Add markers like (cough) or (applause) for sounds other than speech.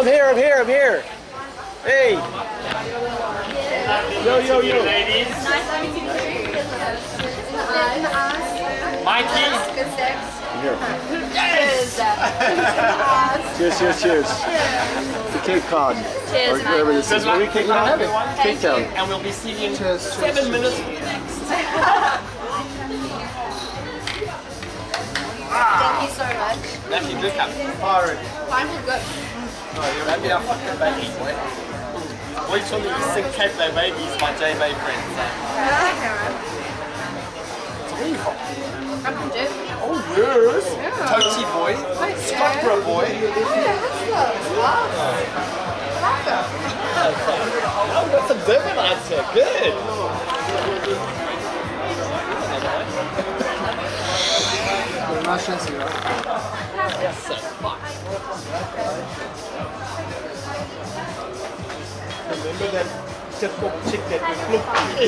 I'm here, I'm here, I'm here. Hey. Yo, yo, yo. Ladies, Mikey, Good sex. Here. Cheers. Cheers, cheers, cheers. To Cape Cod. Cheers, Or wherever this is. Good Where are we luck, kicking off? Cape Town. and we'll be seeing you in Cheers, seven cheers, minutes. (laughs) Ah. Thank you so much. Matthew, good cup. Mine was good. That'd be our fucking baby, boy. Wait till you sing Cape Day Babies by J May friends. I'm from Jersey. Oh yes! Tootsie boy, Scotborough boy. Oh, that's a Devon answer. Good. Nice chance, right? Yes, sir. Remember that typical chick that we?